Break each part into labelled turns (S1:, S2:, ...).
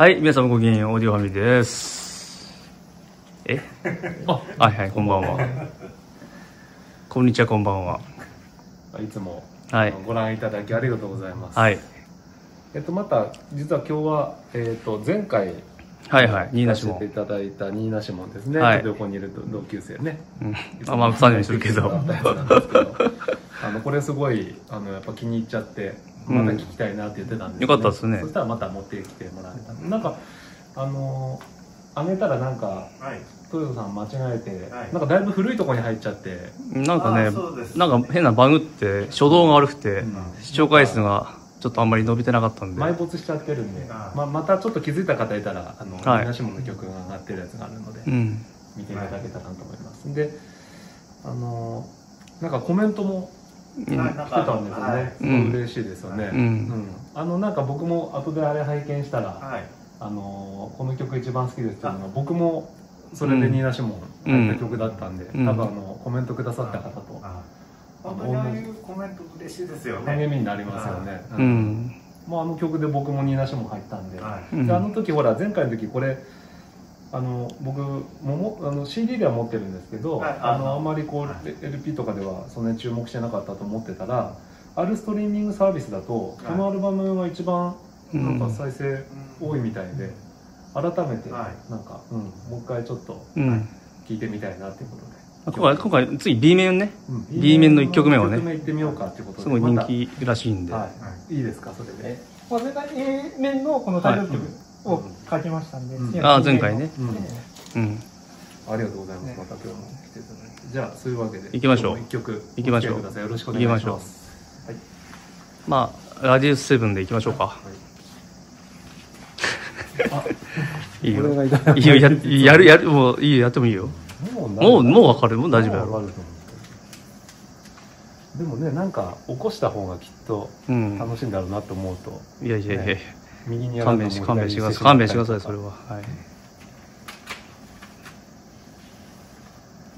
S1: はい、皆様ごきげんよう、オーディオファミリーです。え？あ、はいはい、こんばんは。こんにちは、こんばんは。
S2: いつも、
S1: はい
S2: ご覧いただきありがとうございます。
S1: はい。
S2: えっとまた実は今日はえっと前回
S1: はいはい、ニーナシモン。
S2: いただいたニーナシモンですね。
S1: はい
S2: 横にいる同級生ね。
S1: うん。あ、まあ、3人するけど
S2: あのこれすごいあのやっぱ気に入っちゃってまた聞きたいなって言ってたんです、
S1: よかったですね
S2: そしたらまた持ってきてもらえた。なんかあのあげたらなんか
S3: はい。
S2: 豊田さん間違えて、
S3: はい
S2: なんかだいぶ古いところに入っちゃって。
S1: なんかね
S3: あそうです、
S1: なんか変なバグって、初動が悪くて
S2: うん、
S1: 視聴回数がちょっとあんまり伸びてなかったんで。
S2: 埋没しちゃってるんで、
S3: あ
S2: まあ、またちょっと気づいた方いたらあの、
S1: はい
S2: みなしもの曲が上がってるやつがあるので、
S1: うん。
S2: 見ていただけたらなと思います、であのなんかコメントも
S1: うん
S3: はい
S2: 来てたんですよね、
S3: はい。
S2: すごい嬉しいですよね、
S1: うん。
S2: あのなんか僕も後であれ拝見したら、
S3: はい。
S2: あのこの曲一番好きですっていうのは僕もそれでニーナシモン入った曲だったんで、
S1: うん。
S2: 多分あのコメントくださった方と。
S3: あ。本当にああいうコメント嬉しいですよね。
S2: 励みになりますよね、
S1: う。ん。
S2: もうあの曲で僕もニーナシモン入ったんで、
S3: はい。
S1: うん
S2: であの時ほら前回の時これあの僕ももあの CD では持ってるんですけど、
S3: はい
S2: あのあんまりこう、
S3: はい
S2: LP とかではそんなに注目してなかったと思ってたらあるストリーミングサービスだと、
S3: い。
S2: このアルバムが一番
S1: うん
S2: なん。か再生多いみたいで、改めて
S3: は
S2: なんか、うん、もう一回ちょっと
S1: うん。
S2: 聞いてみたいなっていうことで、
S1: 今回、今回、次 B 面ね、
S2: うん。
S1: B 面の一曲目をね。
S2: 一曲目行ってみようかっていうことです
S1: ごい人気らしいんで。
S2: はい、いいですかそれで、
S4: まあ、前回 A 面のこのタイトル曲を書きましたんで、
S2: うん
S1: あ前回ね
S2: うん
S1: うん。
S2: ありがとうございます。
S4: ね
S2: また今日も来ていただいて。じゃあそういうわけで
S1: 行きましょう
S2: 一曲
S1: 行きましょう。
S2: よろしくお願いします。
S1: まあ、ラディウスセブンで行きましょうか。いいよ。
S2: これが痛
S1: いいよ、ややる、やる、もういいよ、やってもいいよ。
S2: もう
S1: もう、もう分かるもう大丈夫やろ。
S2: でもねなんか起こした方がきっと
S1: うん。
S2: 楽しいんだろうなと思うと、
S1: いやいやいや
S2: ね右にやる
S1: 勘弁し、勘弁してください。勘弁してください、それは。はい。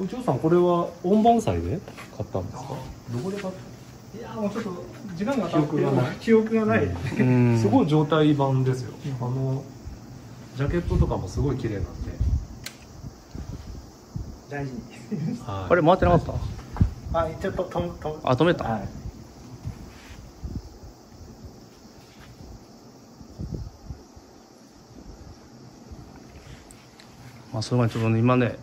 S2: お嬢さんこれは音盤祭で買ったんですか？どこで買っ
S4: いやもうちょっと時間が
S2: 記憶がない。
S4: 記憶がない、
S2: た
S1: うん。
S2: すごい状態版ですよ、あのジャケットとかもすごい綺麗なんで、
S4: 大事に。
S2: はい。
S1: あれ、回ってなかった？
S4: あちょっととと
S1: あ、止めた？
S4: はい
S1: まあ、それまでちょっとね、今ね、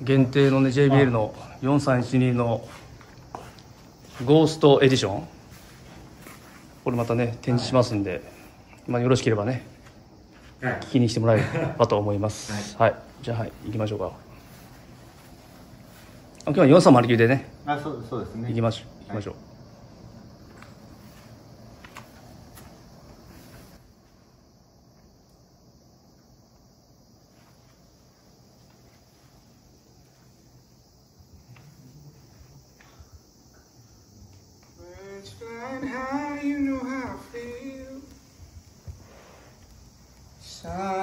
S1: 限定のね、JBL の4312のゴーストエディション。これまたね、展示しますんで、まあ、よろしければね、
S3: はい。
S1: 聞きに来てもらえればと思います。はい。じゃあ、はい、行きましょうか。あ今日は4309でね、
S3: あ、そうそうですね。
S1: 行きましょう。行きましょう。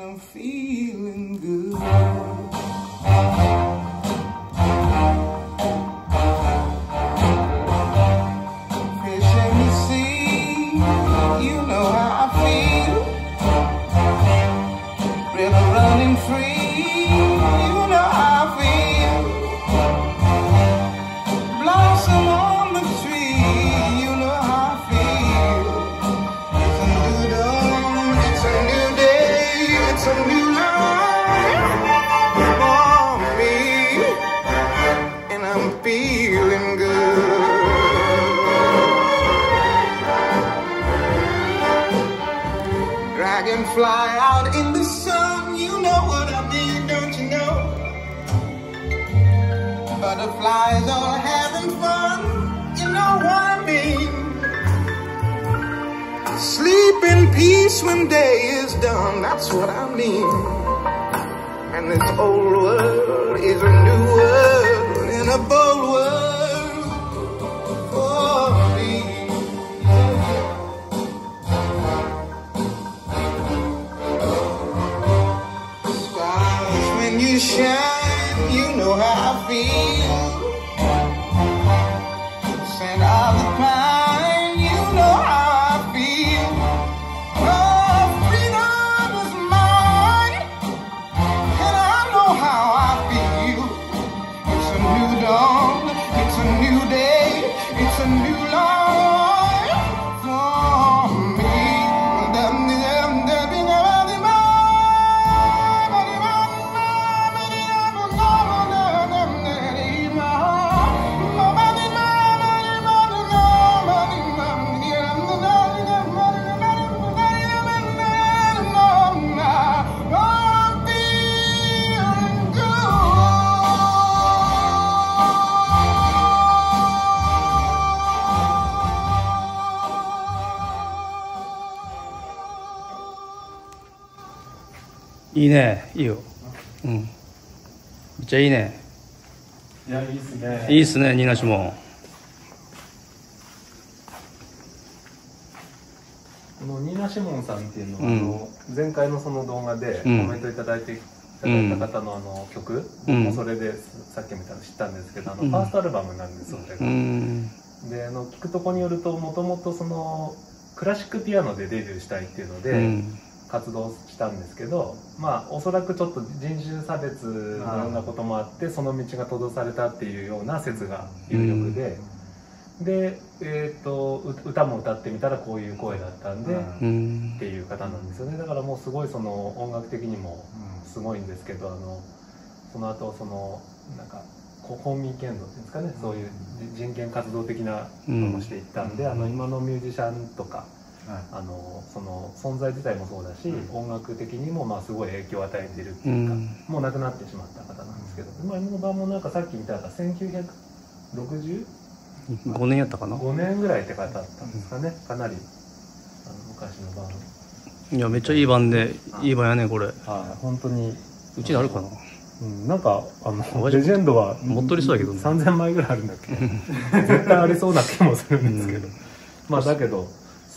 S5: I'm feeling good. The sea, you know how I feel. River running free, Butterflies all having fun, you know what I mean. Sleep in peace when day is done. That's what I mean. And this old world is a new world and a bold world for me. Stars, when you shine, you know how I feel.
S1: いいね。いいよ。うん。めっちゃいいね。
S2: いやいいっすね。
S1: いいっすねニーナシモン
S2: このニーナ・シモンさんっていうのは、
S1: うん。
S2: あの前回のその動画でコ
S1: うん。
S2: メントいただいていただいた方のあの曲、
S1: うん。
S2: もうそれでさっき見たの知ったんですけどあの、
S1: うん。
S2: ファーストアルバムなんですそれ
S1: う
S2: が、
S1: ん。
S2: であの聞くとこによるともともとそのクラシックピアノでデビューしたいっていうので、
S1: うん
S2: 活動したんですけどまあおそらくちょっと人種差別のようなこともあってその道が閉ざされたっていうような説が有力で、で、えー、とう歌も歌ってみたらこういう声だったんで、
S1: うん。
S2: っていう方なんですよね。だからもうすごいその音楽的にもすごいんですけどあのその後そのなんかこ公民権度っていうんですかね、そういう人権活動的なのもしていったんで、あの今のミュージシャンとかあのその存在自体もそうだし、音楽的にもまあすごい影響を与えているっていうか、
S1: うん。
S2: もう亡くなってしまった方なんですけど、まあ、今の版もなんかさっき見たら1965
S1: 5年やったかな。
S2: 年ぐらいって方だったんですかね。かなりあの昔の版
S1: いやめっちゃいい版でい。い版やねこれ。
S2: はい本当に。
S1: うちにあるかな？
S2: うん、なんかあのレジェンドは
S1: 持っとりそうだけどね。
S2: 3000枚ぐらいあるんだっけ。絶対ありそうな気もするんですけど、まあだけど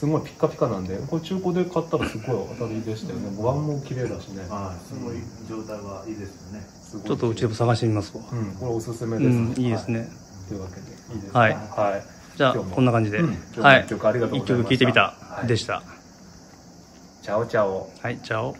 S2: すごいピッカピカなんでこれ中古で買ったらすごい当たりでしたよね。ワンも綺麗だしね。
S3: はい、すごい状態はいいですよね。
S1: ちょっとうちでも探してみますわ。
S2: うんこれおすすめ
S1: う
S2: です、
S1: んいいですね。
S2: はい。というわけでいいですか？
S1: はい。
S2: はい。
S1: じゃあこんな感じで。
S2: うん。今日も
S1: はい。
S2: 一曲ありがとうございました。
S1: 一曲聴いてみた。
S2: はい。
S1: でした。
S2: チャオチャオ。
S1: はいチャオ